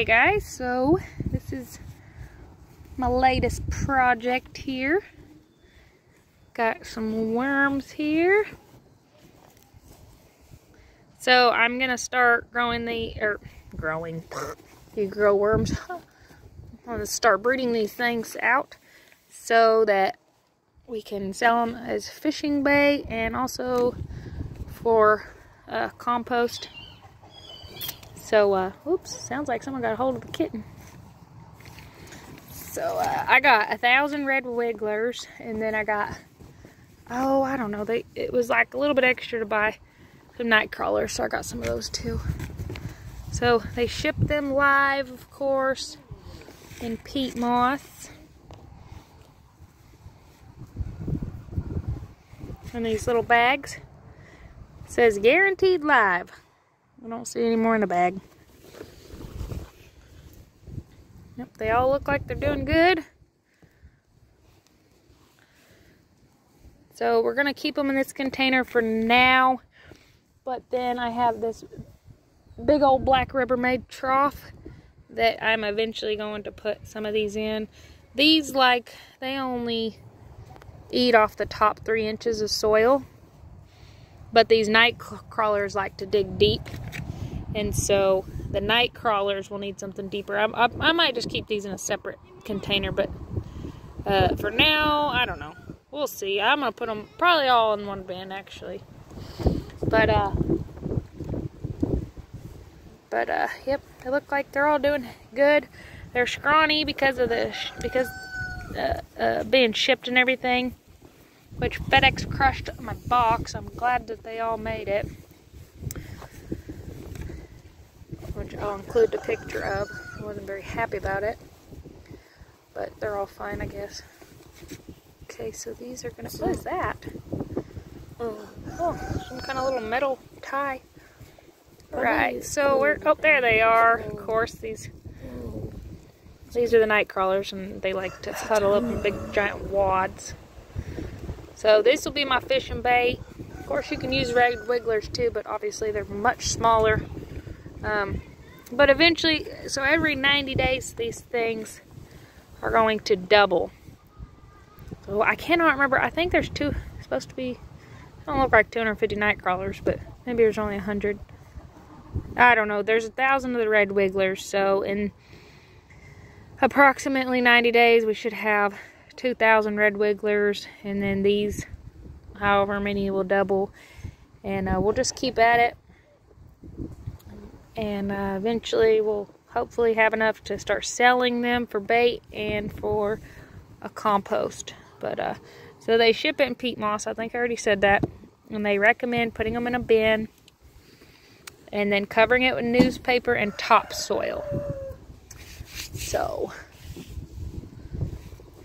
Okay guys, so this is my latest project here. Got some worms here. So I'm gonna start growing the, or growing, you grow worms. I'm gonna start breeding these things out so that we can sell them as fishing bait and also for uh, compost. So, uh, oops, sounds like someone got a hold of the kitten. So, uh, I got a thousand red wigglers, and then I got, oh, I don't know, they it was like a little bit extra to buy some night crawlers, so I got some of those too. So, they shipped them live, of course, in peat moss. In these little bags. It says guaranteed live. I don't see any more in the bag. Yep, they all look like they're doing good. So we're going to keep them in this container for now. But then I have this big old black Rubbermaid trough that I'm eventually going to put some of these in. These, like, they only eat off the top three inches of soil. But these night crawlers like to dig deep. And so the night crawlers will need something deeper. I, I, I might just keep these in a separate container. But uh, for now, I don't know. We'll see. I'm going to put them probably all in one bin actually. But, uh, but, uh, yep, they look like they're all doing good. They're scrawny because of the, because, uh, uh, being shipped and everything which FedEx crushed my box. I'm glad that they all made it. Which I'll include the picture of. I wasn't very happy about it. But they're all fine, I guess. Okay, so these are gonna, what is that? Oh, oh some kind of little metal tie. Right, so we're, oh, there they are. Of course, these, these are the night crawlers, and they like to huddle up in big giant wads. So this will be my fishing bait. Of course, you can use red wigglers too, but obviously they're much smaller. Um, but eventually, so every 90 days, these things are going to double. So I cannot remember. I think there's two, supposed to be, I don't look like 250 night crawlers, but maybe there's only 100. I don't know. There's a thousand of the red wigglers. So in approximately 90 days, we should have 2,000 red wigglers, and then these, however many, will double. And uh, we'll just keep at it. And uh, eventually, we'll hopefully have enough to start selling them for bait and for a compost. But uh, so they ship it in peat moss. I think I already said that. And they recommend putting them in a bin and then covering it with newspaper and topsoil. So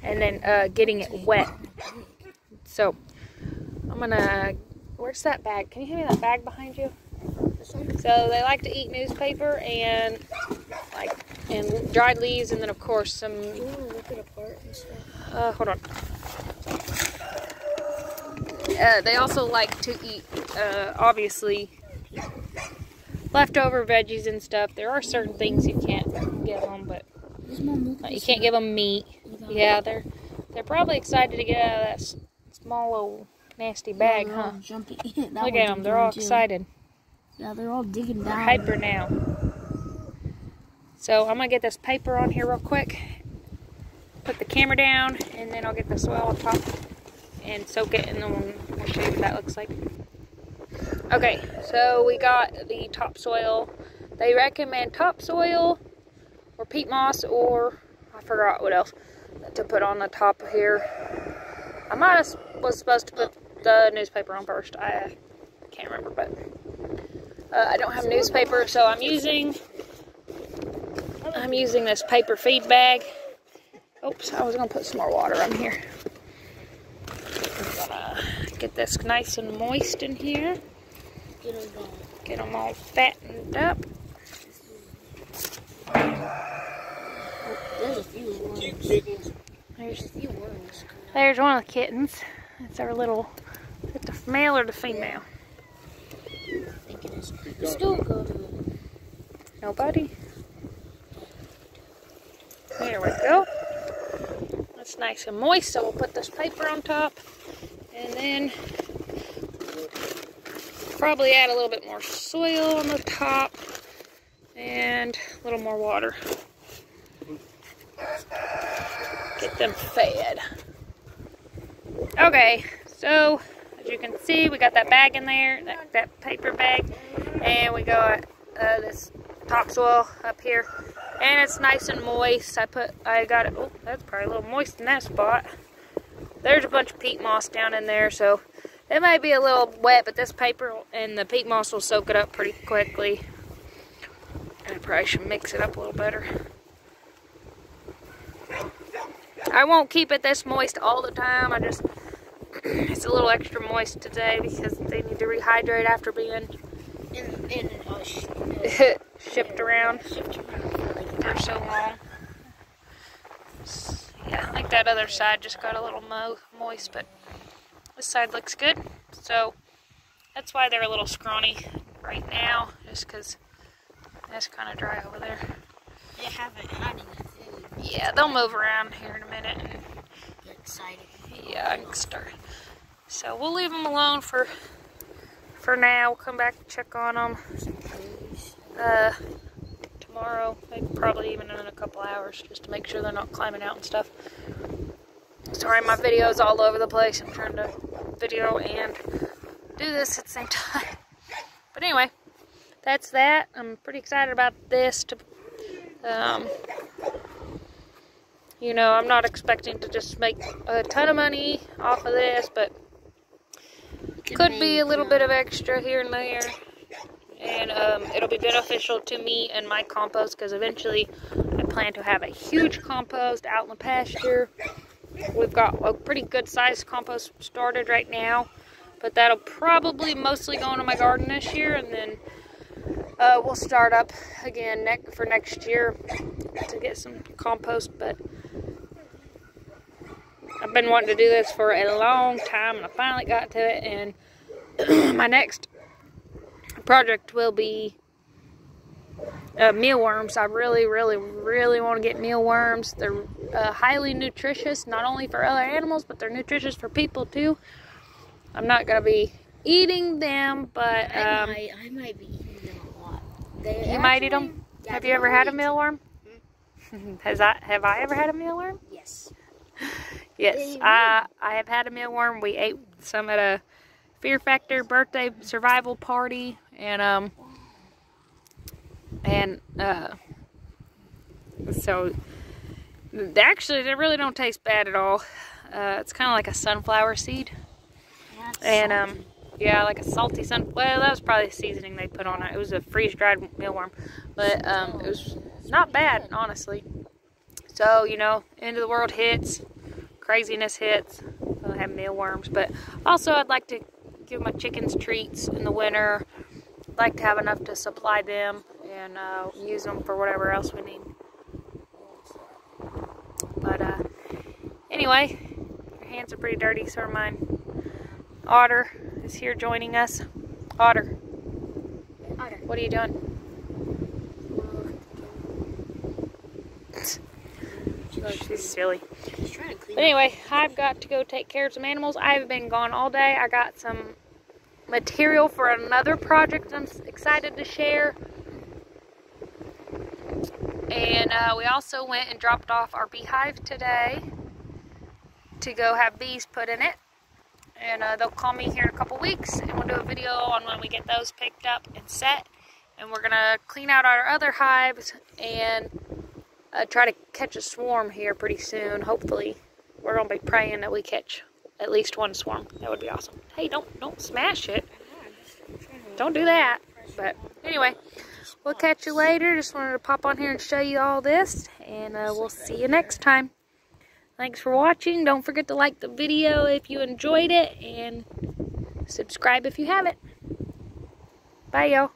and then uh, getting it wet. So I'm gonna, where's that bag? Can you hand me that bag behind you? So they like to eat newspaper and like and dried leaves and then of course some uh, hold on. Uh, they also like to eat uh, obviously leftover veggies and stuff. There are certain things you can't give them, but you can't give them meat. Yeah, they're they're probably excited to get out of that small old nasty bag, huh? Look at them, they're all excited. Yeah, they're all digging down. They're hyper now. So I'm gonna get this paper on here real quick. Put the camera down, and then I'll get the soil on top and soak it, and then we'll show you what that looks like. Okay, so we got the topsoil. They recommend topsoil or peat moss or I forgot what else to put on the top here. I might have was supposed to put the newspaper on first. I can't remember, but uh, I don't have newspaper, so I'm using I'm using this paper feed bag. Oops, I was gonna put some more water on here. Get this nice and moist in here. Get them all fattened up. There's a few. There's, a one of the kittens. It's our little, is it the male or the female? Think it is. Let's go to Nobody? There we go. That's nice and moist, so we'll put this paper on top. And then probably add a little bit more soil on the top and a little more water. Get them fed. Okay, so as you can see, we got that bag in there, that, that paper bag, and we got uh, this topsoil up here, and it's nice and moist. I put, I got it, oh, that's probably a little moist in that spot. There's a bunch of peat moss down in there, so it might be a little wet, but this paper and the peat moss will soak it up pretty quickly. I probably should mix it up a little better. I won't keep it this moist all the time. I just, it's a little extra moist today because they need to rehydrate after being In, in, uh, sh- shipped around for so long. Yeah, I think that other side just got a little mo moist, but this side looks good. So that's why they're a little scrawny right now, just because that's kind of dry over there. They haven't had any food. Yeah, they'll move around here in a minute. And Get excited. Start. So we'll leave them alone for for now. We'll come back check on them uh, tomorrow, maybe probably even in a couple hours, just to make sure they're not climbing out and stuff. Sorry, my video's all over the place. I'm trying to video and do this at the same time. But anyway, that's that. I'm pretty excited about this. To, um, you know, I'm not expecting to just make a ton of money off of this, but could be a little bit of extra here and there and um, it'll be beneficial to me and my compost because eventually I plan to have a huge compost out in the pasture. We've got a pretty good sized compost started right now, but that'll probably mostly go into my garden this year, and then uh, we'll start up again next for next year to get some compost. But I've been wanting to do this for a long time, and I finally got to it. And my next project will be uh, mealworms. I really, really, really want to get mealworms. They're uh, highly nutritious, not only for other animals, but they're nutritious for people too. I'm not gonna be eating them, but I, um, might, I might be eating them a lot. They you might eat them. yeah, have you ever had a mealworm? Has I have I ever had a mealworm? Yes. Yes, I I have had a mealworm. We ate some at a Fear Factor birthday survival party, and um, and uh, so they actually they really don't taste bad at all. Uh, it's kind of like a sunflower seed, and um, yeah, like a salty sun. Well, that was probably the seasoning they put on it. It was a freeze dried mealworm, but um, it was not bad, honestly. So you know, end of the world hits, craziness hits. I'll have mealworms, but also I'd like to give my chickens treats in the winter. I'd like to have enough to supply them and uh, use them for whatever else we need. But uh, anyway, your hands are pretty dirty, so are mine. Otter is here joining us. Otter, Otter. what are you doing? Oh, she's silly. He's trying to clean But anyway, I've got to go take care of some animals. I've been gone all day. I got some material for another project I'm excited to share. And uh, we also went and dropped off our beehive today to go have bees put in it. And uh, they'll call me here in a couple weeks and we'll do a video on when we get those picked up and set. And we're going to clean out our other hives and uh, try to catch a swarm here pretty soon. Hopefully, we're gonna be praying that we catch at least one swarm. That would be awesome. Hey, don't don't smash it. Don't do that. But anyway, we'll catch you later. Just wanted to pop on here and show you all this, and uh, we'll see you next time. Thanks for watching. Don't forget to like the video if you enjoyed it, and subscribe if you haven't. Bye, y'all.